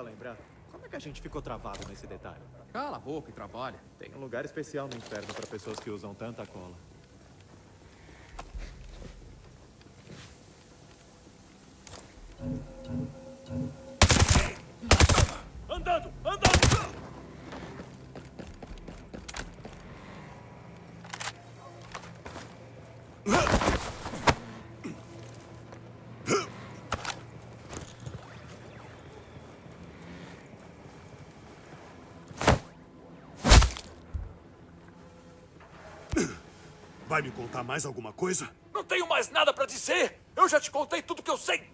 para lembrar. Como é que a gente ficou travado nesse detalhe? Cala a boca e trabalha. Tem um lugar especial no inferno para pessoas que usam tanta cola. Vai me contar mais alguma coisa? Não tenho mais nada pra dizer! Eu já te contei tudo que eu sei!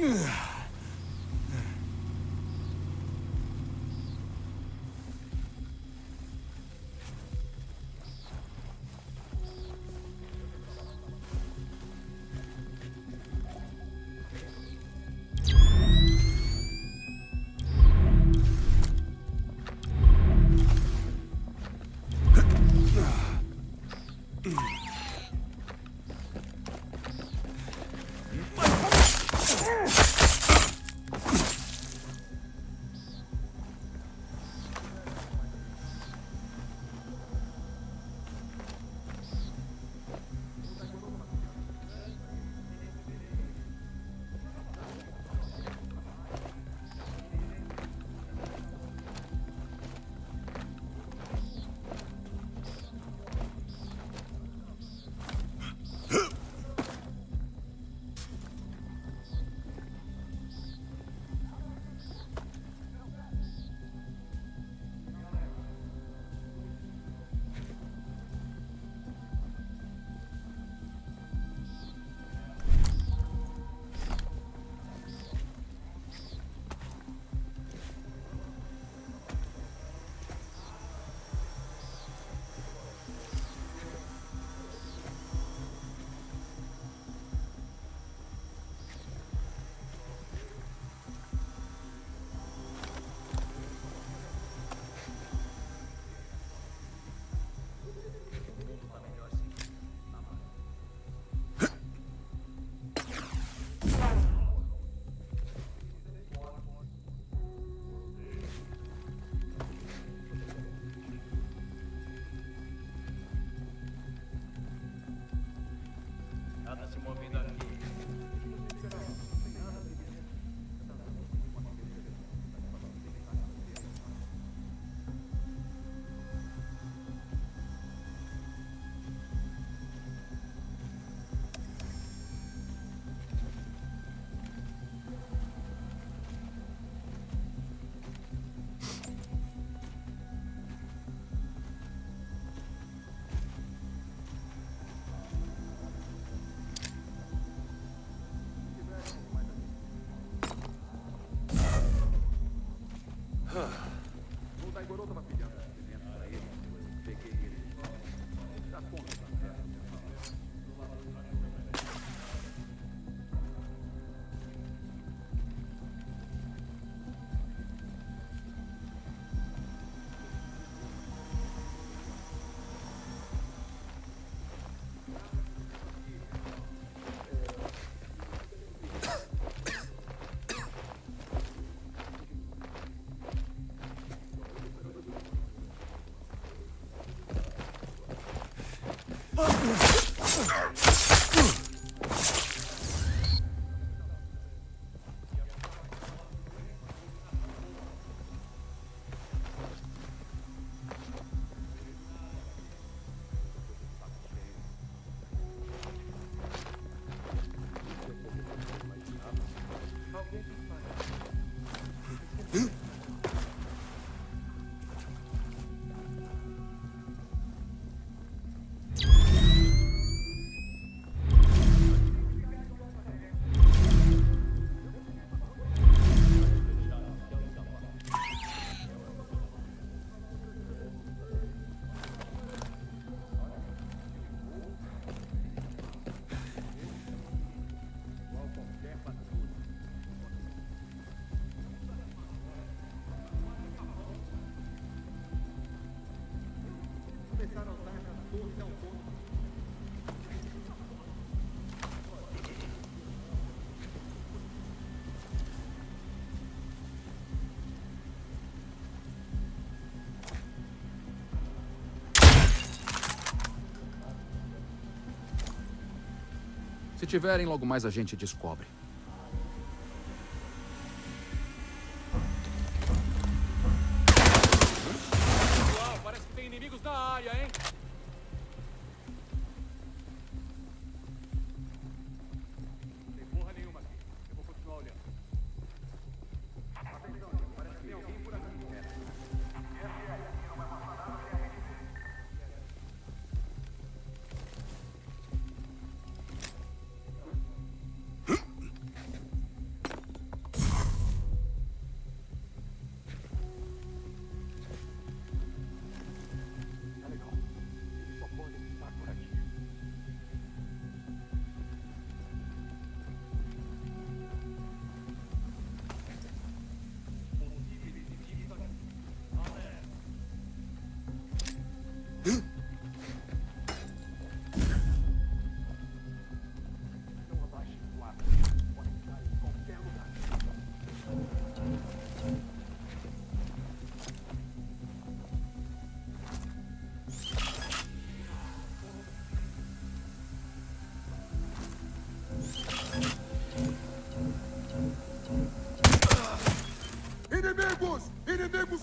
Ugh. Huh. えっ? Se tiverem, logo mais a gente descobre.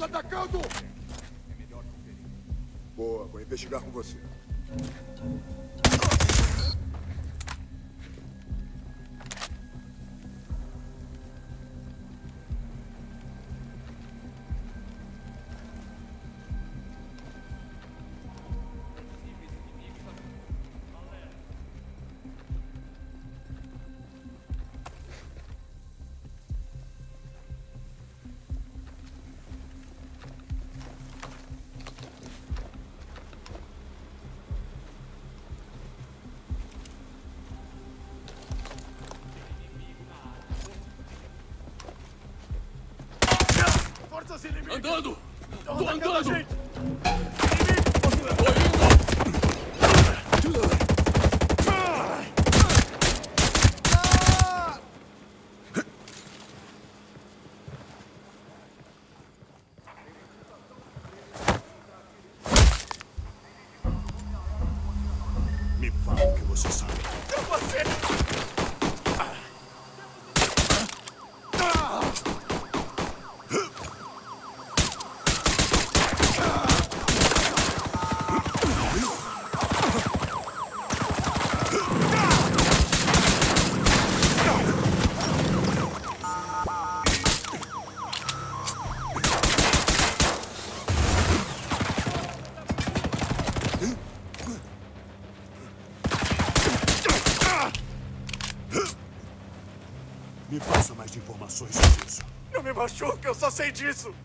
atacando! É Boa, vou investigar com você. Andando! Tô andando! Eu só sei disso!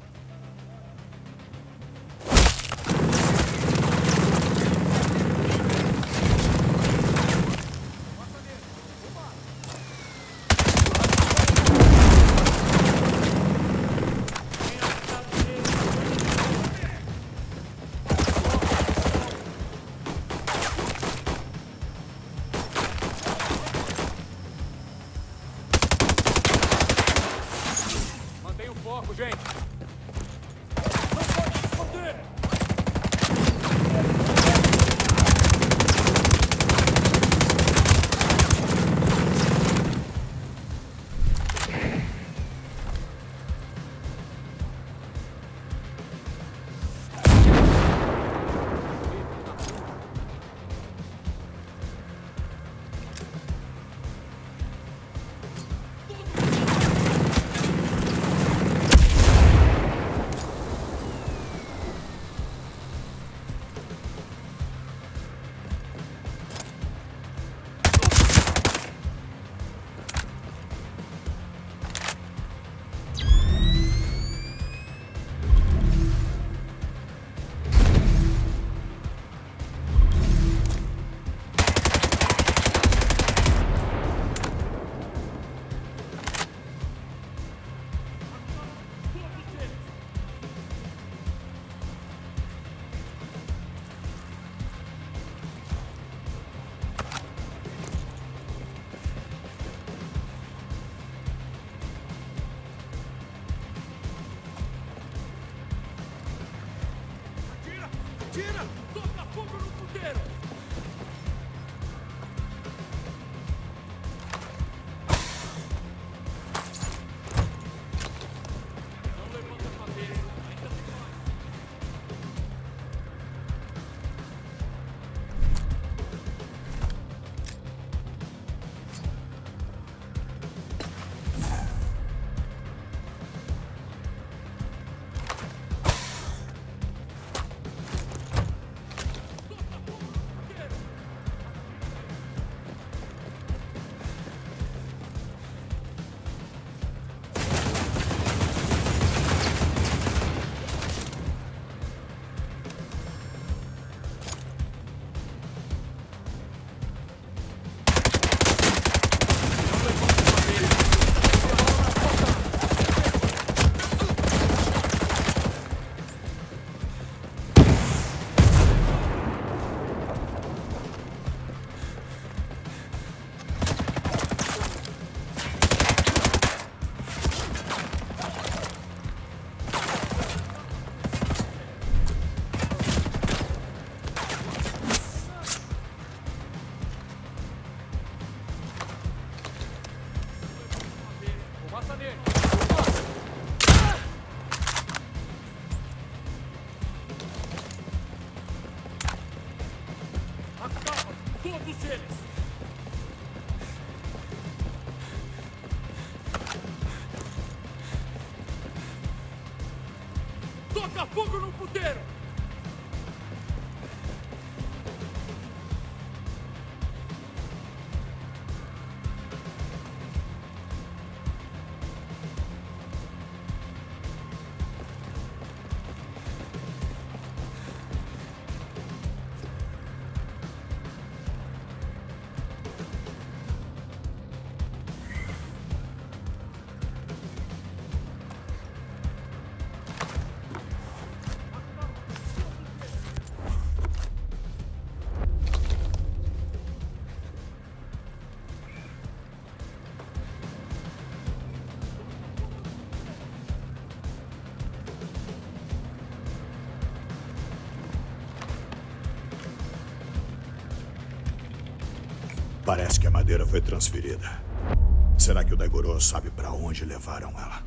Toca fogo no puteiro! Parece que a madeira foi transferida. Será que o Daigoro sabe para onde levaram ela?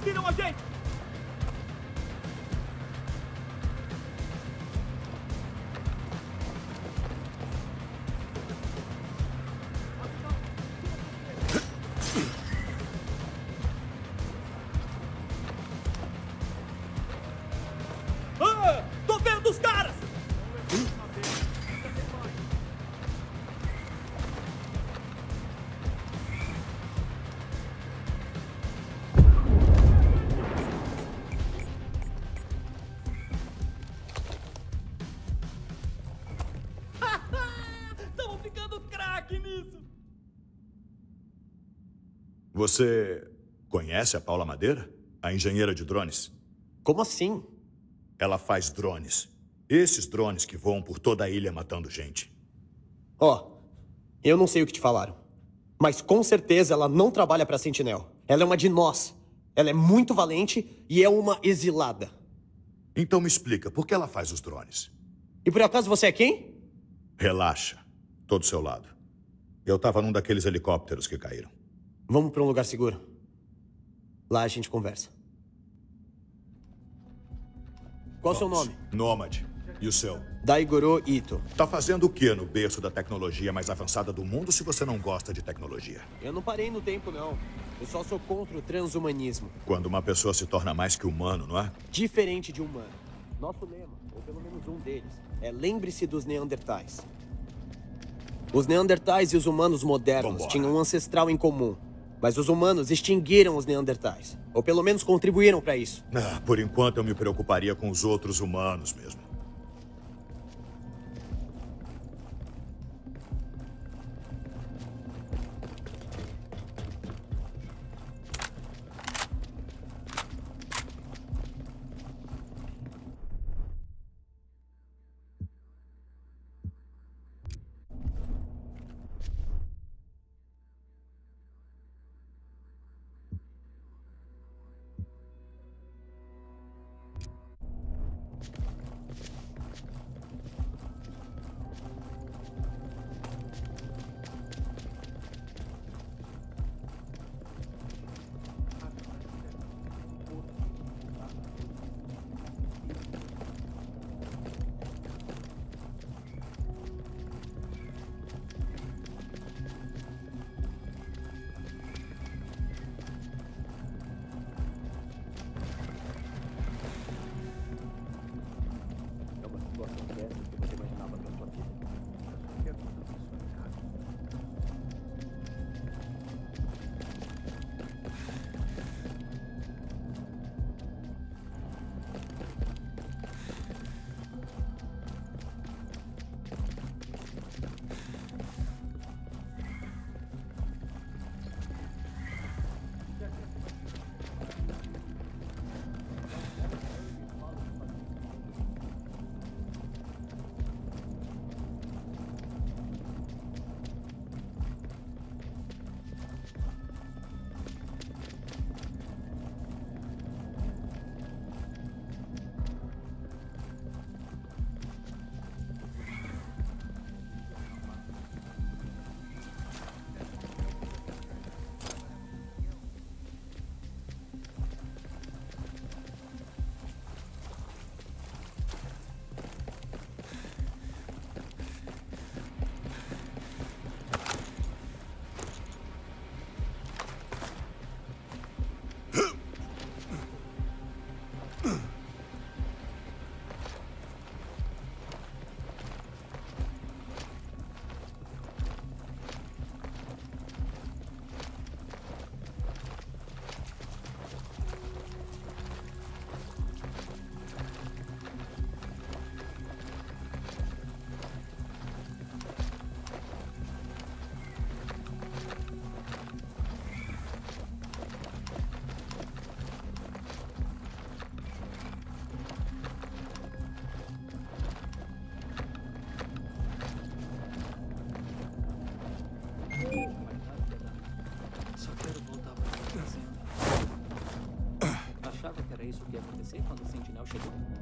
Eles viram a gente! Você conhece a Paula Madeira? A engenheira de drones? Como assim? Ela faz drones. Esses drones que voam por toda a ilha matando gente. Ó, eu não sei o que te falaram. Mas com certeza ela não trabalha pra Sentinel. Ela é uma de nós. Ela é muito valente e é uma exilada. Então me explica, por que ela faz os drones? E por acaso você é quem? Relaxa. Tô do seu lado. Eu tava num daqueles helicópteros que caíram. Vamos pra um lugar seguro. Lá a gente conversa. Qual o seu nome? Nômade. E o seu? Daigoro Ito. Tá fazendo o que no berço da tecnologia mais avançada do mundo se você não gosta de tecnologia? Eu não parei no tempo, não. Eu só sou contra o transhumanismo. Quando uma pessoa se torna mais que humano, não é? Diferente de humano. Nosso lema, ou pelo menos um deles, é lembre-se dos Neandertais. Os Neandertais e os humanos modernos Vambora. tinham um ancestral em comum. Mas os humanos extinguiram os Neandertais. Ou pelo menos contribuíram para isso. Ah, por enquanto eu me preocuparia com os outros humanos mesmo. Acontecer quando o Sentinel chegou?